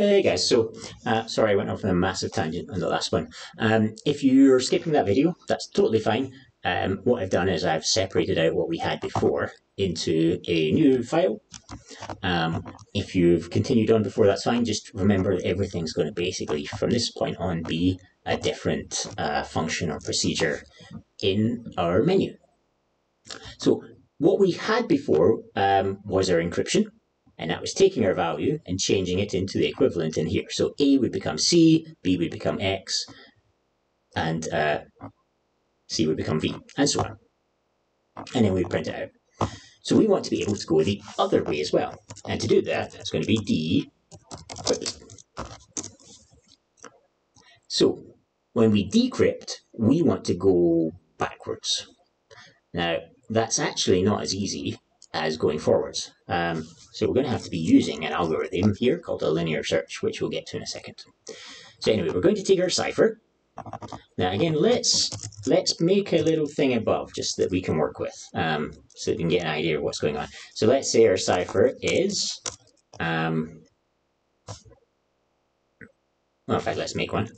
Hey guys, so uh, sorry I went off on a massive tangent on the last one. Um, if you're skipping that video, that's totally fine. Um, what I've done is I've separated out what we had before into a new file. Um, if you've continued on before, that's fine. Just remember that everything's going to basically, from this point on, be a different uh, function or procedure in our menu. So what we had before um, was our encryption and that was taking our value and changing it into the equivalent in here. So A would become C, B would become X, and uh, C would become V, and so on. And then we print it out. So we want to be able to go the other way as well. And to do that, that's going to be D So when we decrypt, we want to go backwards. Now, that's actually not as easy as going forwards. Um, so we're going to have to be using an algorithm here called a linear search, which we'll get to in a second. So anyway, we're going to take our cipher. Now again, let's let's make a little thing above just that we can work with, um, so we can get an idea of what's going on. So let's say our cipher is, um, well, in fact, let's make one.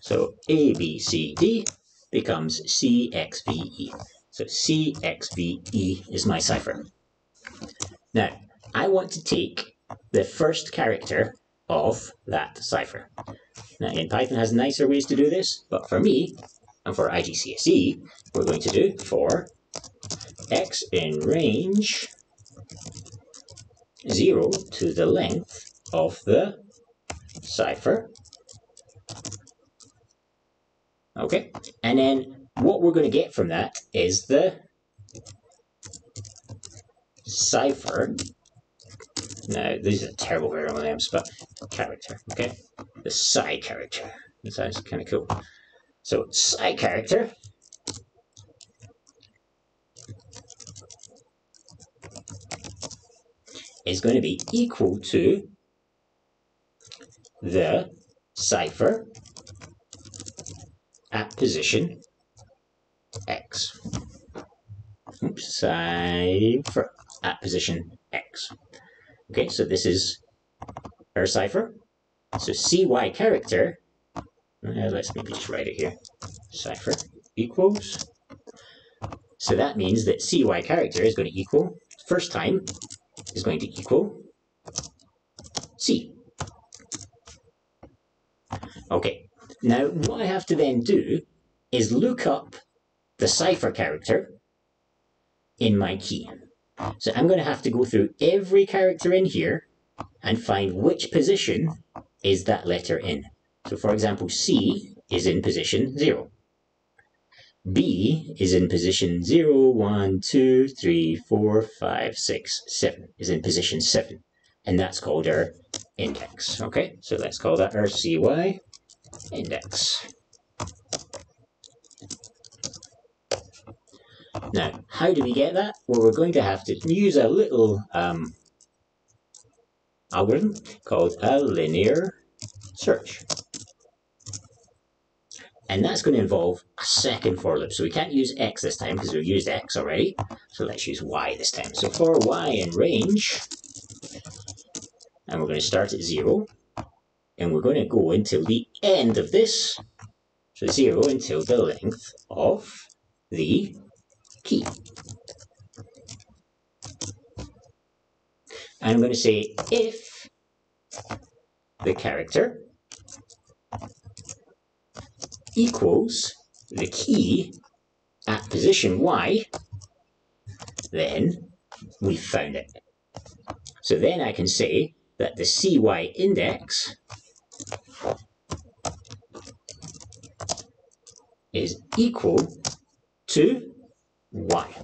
So A, B, C, D becomes C, X, V, E. So CXVE is my cipher. Now, I want to take the first character of that cipher. Now, in Python has nicer ways to do this, but for me, and for IGCSE, we're going to do for x in range 0 to the length of the cipher. Okay, and then what we're going to get from that is the cipher. Now, these are terrible variable names, but character, okay? The psi character. That sounds kind of cool. So, psi character is going to be equal to the cipher at position x. Oops, cipher at position x. Okay, so this is our cipher. So cy character, uh, let's maybe just write it here, cipher equals, so that means that cy character is going to equal, first time is going to equal c. Okay, now what I have to then do is look up the cipher character in my key. So I'm going to have to go through every character in here and find which position is that letter in. So for example, C is in position 0. B is in position 0, 1, 2, 3, 4, 5, 6, 7, is in position 7. And that's called our index. Okay, so let's call that our CY index. Now, how do we get that? Well, we're going to have to use a little um, algorithm called a linear search. And that's going to involve a second for loop. So we can't use x this time because we've used x already. So let's use y this time. So for y in range, and we're going to start at 0, and we're going to go until the end of this, so 0 until the length of the key. I'm going to say if the character equals the key at position y, then we've found it. So then I can say that the cy index is equal to y.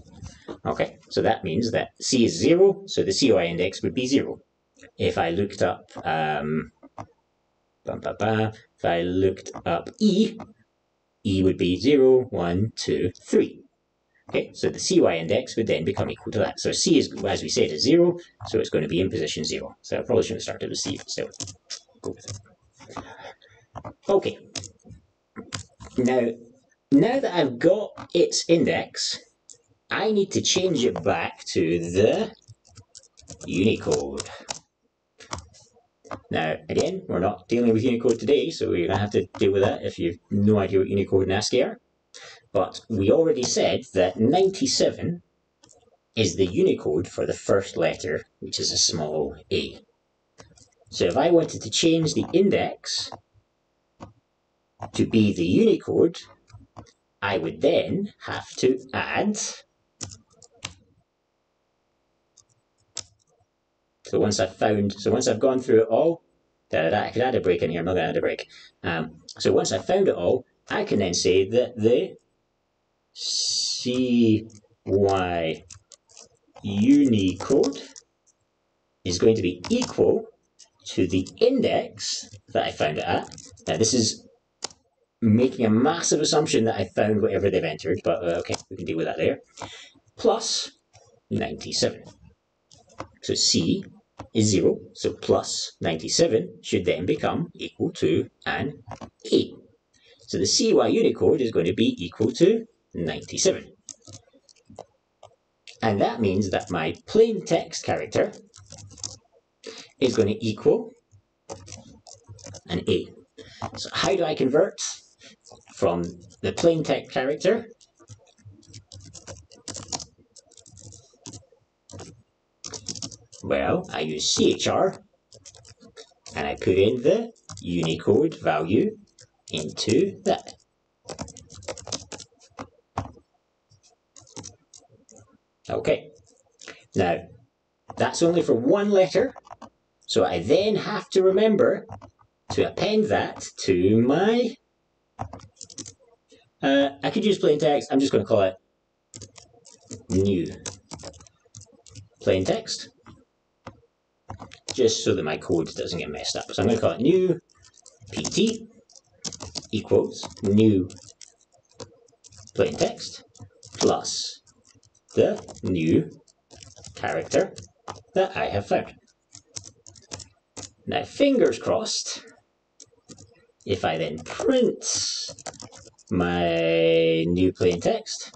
Okay, so that means that c is 0, so the COI index would be 0. If I looked up, um, bah, bah, bah, if I looked up e, e would be 0, 1, 2, 3. Okay, so the CY index would then become equal to that. So C is, as we said, is 0, so it's going to be in position 0. So I probably should have started with C, but still, go with it. Okay. Now, now that I've got its index, I need to change it back to the Unicode. Now, again, we're not dealing with Unicode today, so you're going to have to deal with that if you've no idea what Unicode and ASCII are. But we already said that 97 is the Unicode for the first letter, which is a small a. So if I wanted to change the index to be the Unicode, I would then have to add So once I've found, so once I've gone through it all, da, da, da, I could add a break in here, I'm not going to add a break. Um, so once I've found it all, I can then say that the CY Unicode is going to be equal to the index that I found it at. Now this is making a massive assumption that I found whatever they've entered, but uh, okay, we can deal with that later. Plus 97. So C is 0, so plus 97 should then become equal to an A. So the CY Unicode is going to be equal to 97. And that means that my plain text character is going to equal an A. So how do I convert from the plain text character Well, I use CHR and I put in the Unicode value into that. Okay, now that's only for one letter, so I then have to remember to append that to my uh, I could use plain text. I'm just going to call it new plain text, just so that my code doesn't get messed up. So I'm going to call it new pt equals new plain text plus the new character that I have found. Now, fingers crossed, if I then print my new plain text,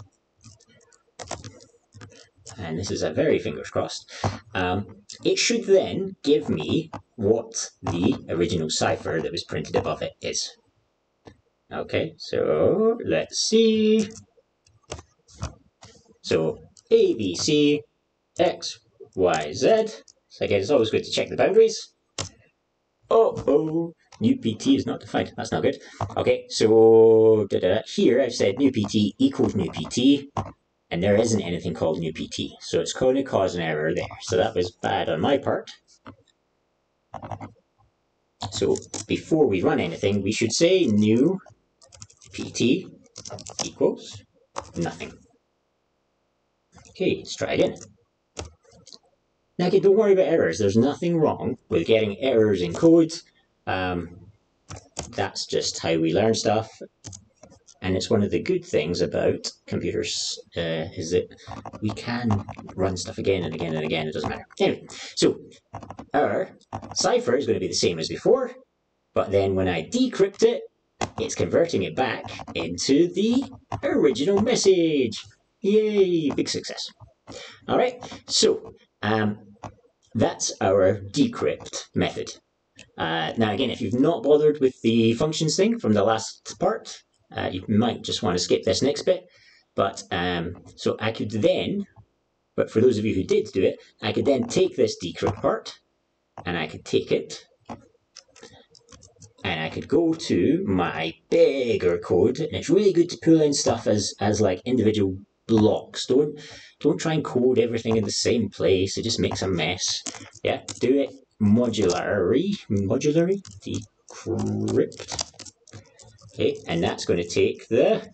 and this is a very fingers crossed, um, it should then give me what the original cipher that was printed above it is. Okay, so let's see. So A, B, C, X, Y, Z. So again, it's always good to check the boundaries. Oh, oh, new PT is not defined. That's not good. Okay, so da -da, here I've said new PT equals new PT, and there isn't anything called new PT. So it's going to cause an error there. So that was bad on my part. So before we run anything, we should say new PT equals nothing. Okay, let's try again. Now, again, don't worry about errors. There's nothing wrong with getting errors in codes. Um, that's just how we learn stuff. And it's one of the good things about computers uh, is that we can run stuff again and again and again. It doesn't matter. Anyway, so our cipher is going to be the same as before, but then when I decrypt it, it's converting it back into the original message. Yay, big success. All right, so um, that's our decrypt method. Uh, now again, if you've not bothered with the functions thing from the last part, uh, you might just want to skip this next bit. But um, so I could then, but for those of you who did do it, I could then take this decrypt part and I could take it and I could go to my bigger code and it's really good to pull in stuff as, as like individual blocks. Don't don't try and code everything in the same place. It just makes a mess. Yeah, do it modularly, modularly, decrypt. Okay, and that's going to take the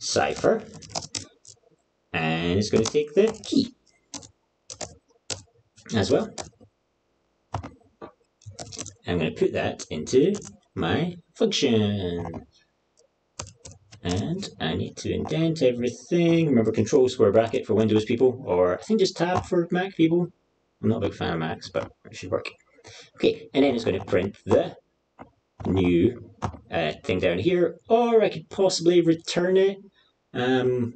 cipher and it's going to take the key as well. I'm going to put that into my function. And I need to indent everything. Remember control square bracket for Windows people, or I think just tab for Mac people. I'm not a big fan of Macs, but it should work. Okay, and then it's going to print the new uh, thing down here, or I could possibly return it. Um,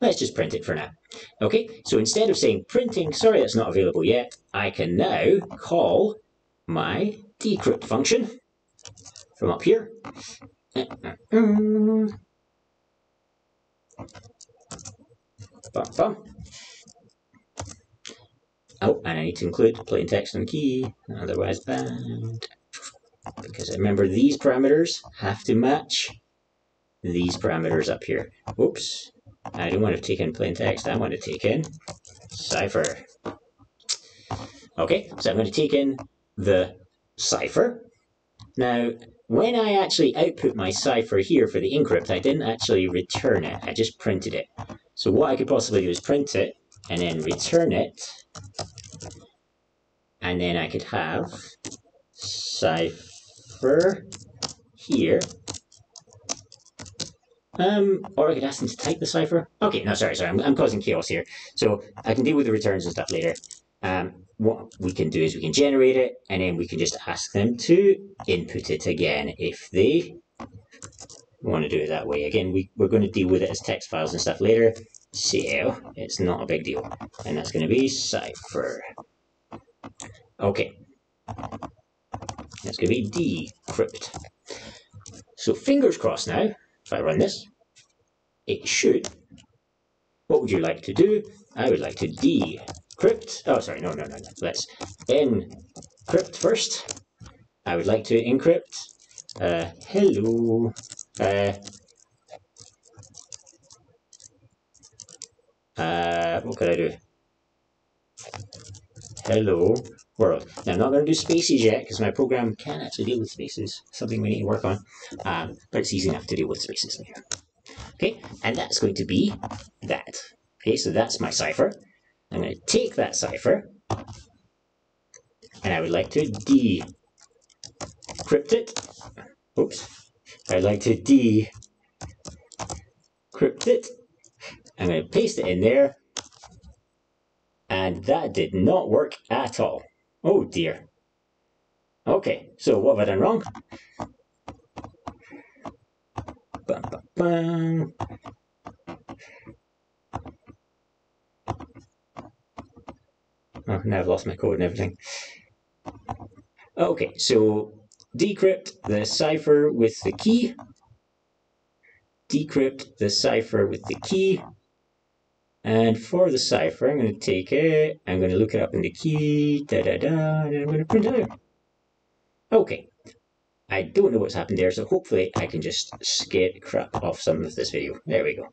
let's just print it for now. Okay, so instead of saying printing, sorry that's not available yet, I can now call my decrypt function from up here. Bum, bum. Oh, and I need to include plain text and key, otherwise banned. Because remember, these parameters have to match these parameters up here. Oops, I don't want to take in plain text, I want to take in cipher. Okay, so I'm going to take in the cipher. Now, when I actually output my cipher here for the encrypt, I didn't actually return it, I just printed it. So what I could possibly do is print it and then return it. And then I could have cipher here. Um, or I could ask them to type the cipher. Okay, no, sorry, sorry, I'm, I'm causing chaos here. So I can deal with the returns and stuff later. Um, what we can do is we can generate it, and then we can just ask them to input it again if they want to do it that way. Again, we, we're going to deal with it as text files and stuff later, so it's not a big deal. And that's going to be cipher. Okay. That's going to be decrypt. So fingers crossed now, if I run this, it should. What would you like to do? I would like to decrypt. Oh, sorry, no, no, no, no. Let's encrypt first. I would like to encrypt. Uh, hello. Uh, uh, what could I do? Hello world. Now, I'm not going to do spaces yet because my program can actually deal with spaces, something we need to work on, um, but it's easy enough to deal with spaces later. Okay, and that's going to be that. Okay, so that's my cipher. I'm going to take that cipher and I would like to decrypt it. Oops. I'd like to decrypt it. I'm going to paste it in there. And that did not work at all. Oh dear. Okay, so what have I done wrong? Bum, bum, bum. Oh, now I've lost my code and everything. Okay, so decrypt the cipher with the key. Decrypt the cipher with the key. And for the cipher, I'm going to take it, I'm going to look it up in the key, da da da, and I'm going to print it out. Okay. I don't know what's happened there, so hopefully I can just skate crap off some of this video. There we go.